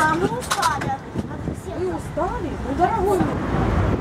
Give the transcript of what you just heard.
Мы устали. Мы устали? Ну, дорогой мой.